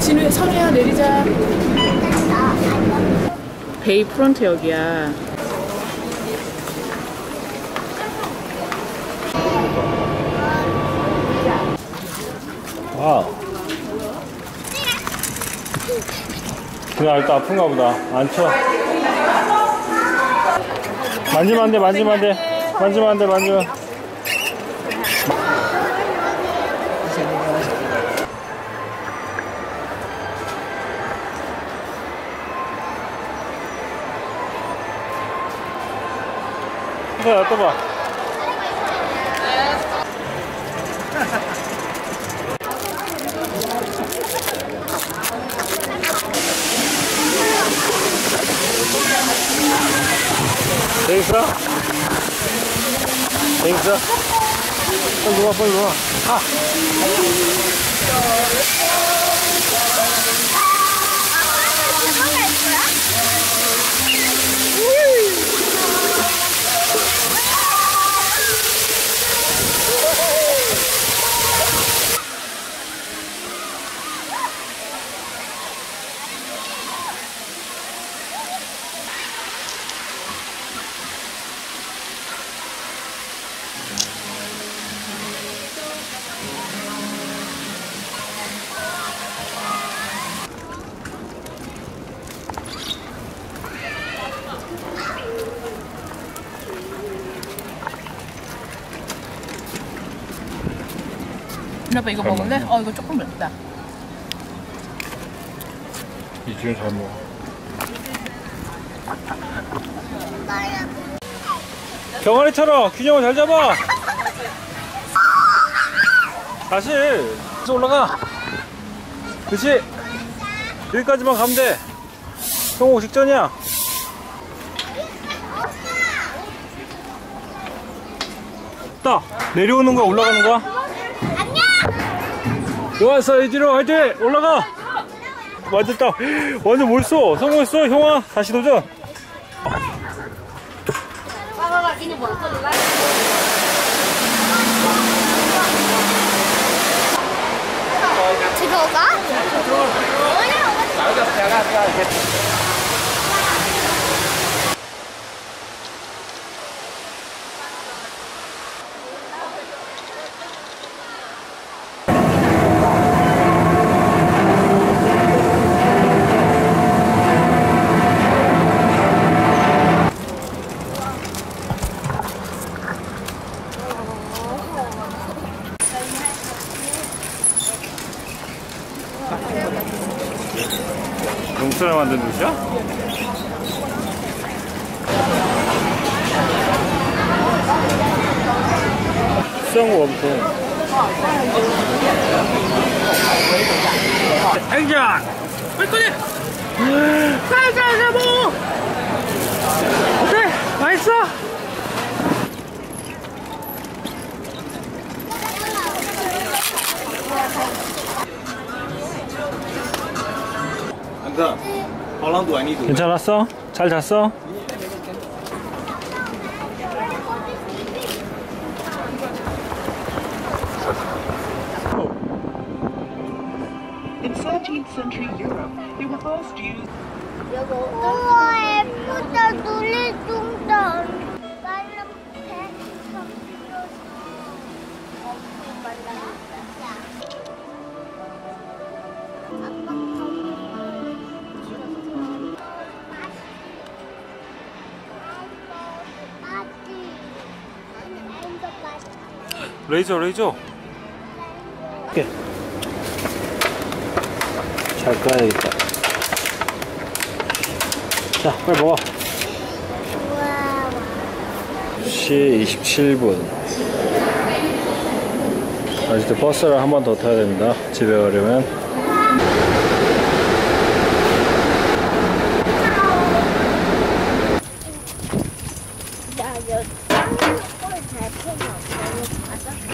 진우야 선우야 내리자 베이 프론트역이야 와. 그냥 아직도 아픈가 보다. 안 쳐. 만지면 안 돼, 만지면 안 돼. 만지면 안 돼, 만지면. 자, 또 봐. 재밌 어? 재밌어? 빨리 와, 빨리 아. 누나빠 이거 먹을래? 어 이거 조금 맵다 이지훈 잘 먹어. 경아리처럼 균형을 잘 잡아. 다시. 다시 올라가. 그렇지. 여기까지만 가면 돼. 성공 직전이야. 딱 내려오는 거야 올라가는 거야? 좋았어 이지로 화이팅! 올라가! 완전 딱 완전 멋있어. 성공했어 형아. 다시 도전. 들어가? 용서를 만든 곳이야? 비싼 거 엄청 행전! 빨리 빨리! 가자 가보! 어때? 맛있어? 괜찮았어? 잘 잤어? In 13th century Europe, they were first used 우와 예쁘다 놀이동 레이저 레이저. 잘 꺼야겠다. 자 빨리 먹어. 2시 27분. 아직도 버스를 한 번 더 타야 됩니다. 집에 가려면 还配两条爬叉的。